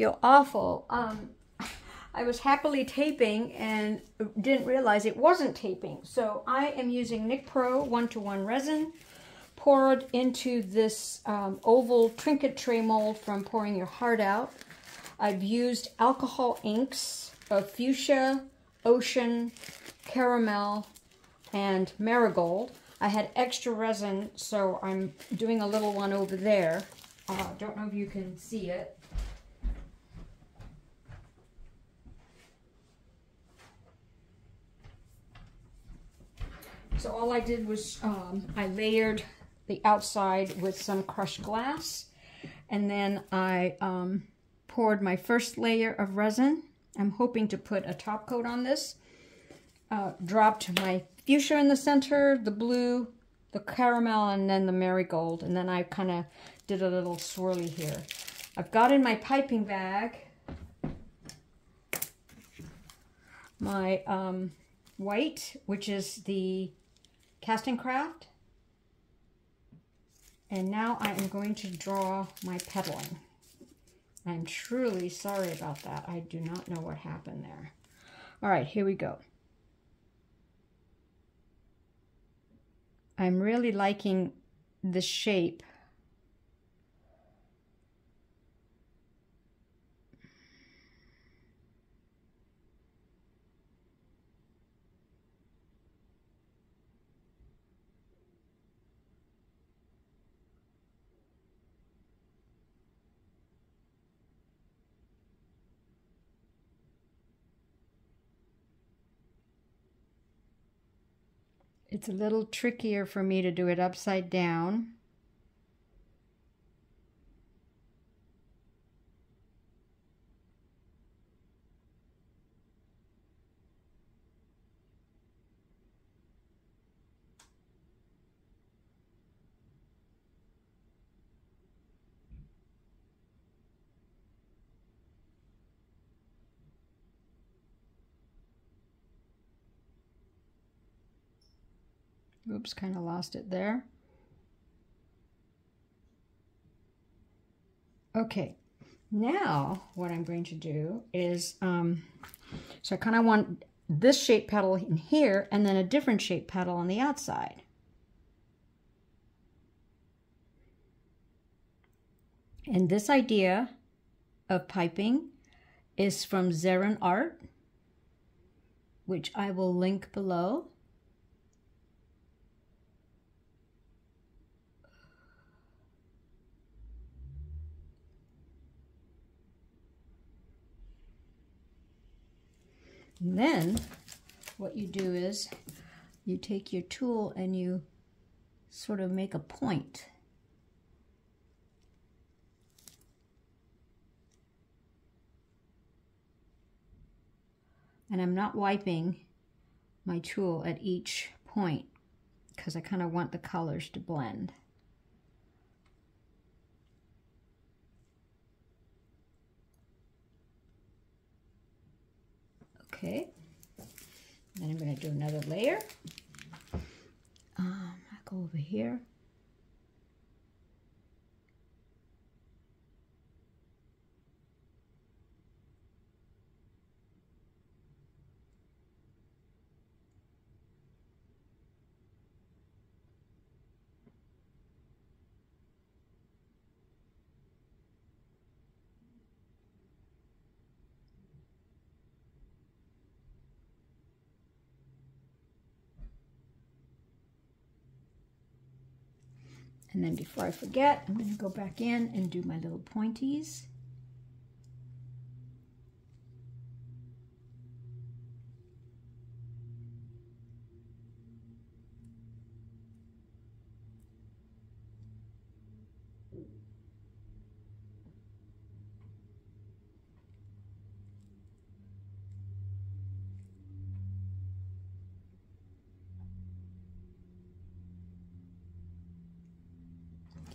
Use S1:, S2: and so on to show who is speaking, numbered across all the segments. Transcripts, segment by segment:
S1: feel awful. Um, I was happily taping and didn't realize it wasn't taping. So I am using Nicpro one-to-one resin poured into this um, oval trinket tray mold from Pouring Your Heart Out. I've used alcohol inks of fuchsia, ocean, caramel, and marigold. I had extra resin, so I'm doing a little one over there. Uh, don't know if you can see it. So all I did was um, I layered the outside with some crushed glass and then I um, poured my first layer of resin. I'm hoping to put a top coat on this. Uh, dropped my fuchsia in the center, the blue, the caramel, and then the marigold. And then I kind of did a little swirly here. I've got in my piping bag my um, white, which is the Casting Craft. And now I am going to draw my petaling. I'm truly sorry about that. I do not know what happened there. All right, here we go. I'm really liking the shape It's a little trickier for me to do it upside down. Oops, kind of lost it there. Okay, now what I'm going to do is, um, so I kind of want this shape petal in here and then a different shape petal on the outside. And this idea of piping is from Zarrin Art, which I will link below. And then what you do is you take your tool and you sort of make a point. And I'm not wiping my tool at each point because I kind of want the colors to blend. Okay. Then I'm going to do another layer. Um, I'll go over here. And then before I forget, I'm going to go back in and do my little pointies.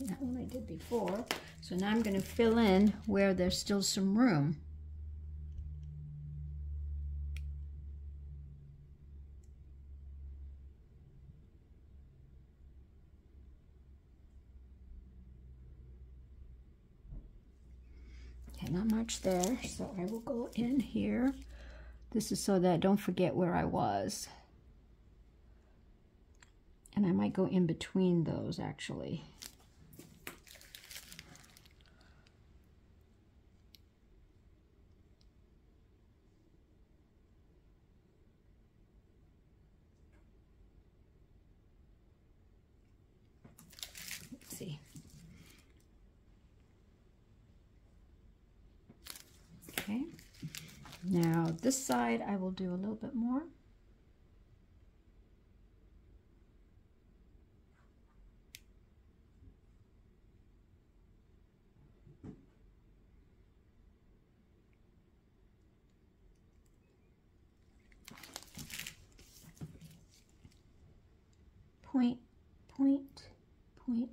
S1: That one I did before. So now I'm going to fill in where there's still some room. Okay, not much there, so I will go in here. This is so that I don't forget where I was. And I might go in between those, actually. Okay, now this side I will do a little bit more. Point, point, point,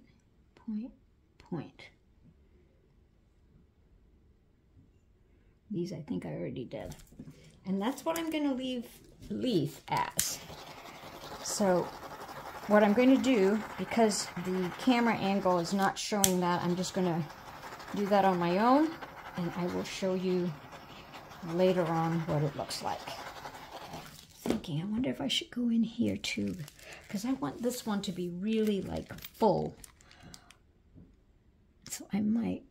S1: point, point. These I think I already did. And that's what I'm going to leave leaf as. So what I'm going to do, because the camera angle is not showing that, I'm just going to do that on my own. And I will show you later on what it looks like. Thinking, I wonder if I should go in here too. Because I want this one to be really like full. So I might,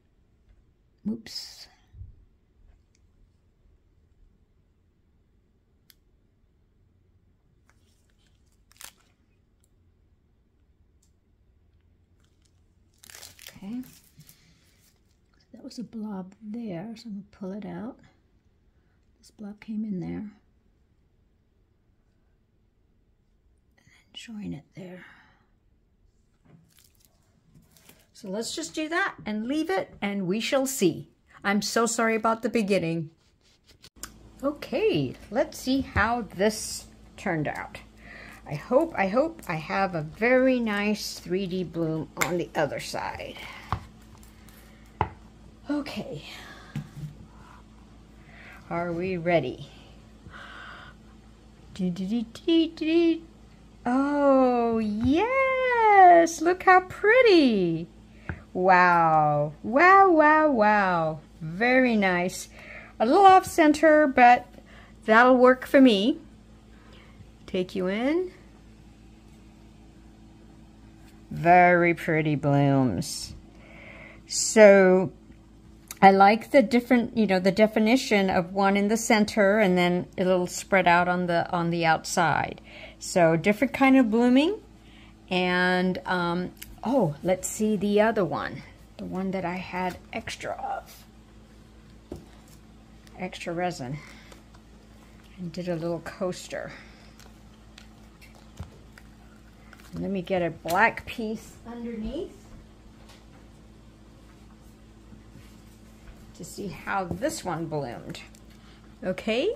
S1: oops, Okay. So that was a blob there, so I'm going to pull it out. This blob came in there. And join it there. So let's just do that and leave it and we shall see. I'm so sorry about the beginning. Okay, let's see how this turned out. I hope, I hope I have a very nice 3D bloom on the other side. Okay. Are we ready? Oh, yes! Look how pretty! Wow. Wow, wow, wow. Very nice. A little off center, but that'll work for me. Take you in. Very pretty blooms. So I like the different, you know, the definition of one in the center and then it'll spread out on the on the outside. So different kind of blooming. And, um, oh, let's see the other one. The one that I had extra of. Extra resin. And did a little coaster. Let me get a black piece underneath to see how this one bloomed. Okay.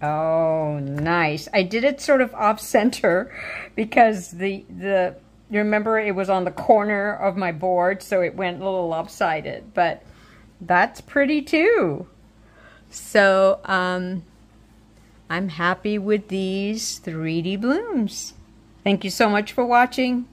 S1: Oh, nice. I did it sort of off center because the, the, you remember it was on the corner of my board, so it went a little lopsided, but that's pretty too. So, um, I'm happy with these 3D blooms. Thank you so much for watching.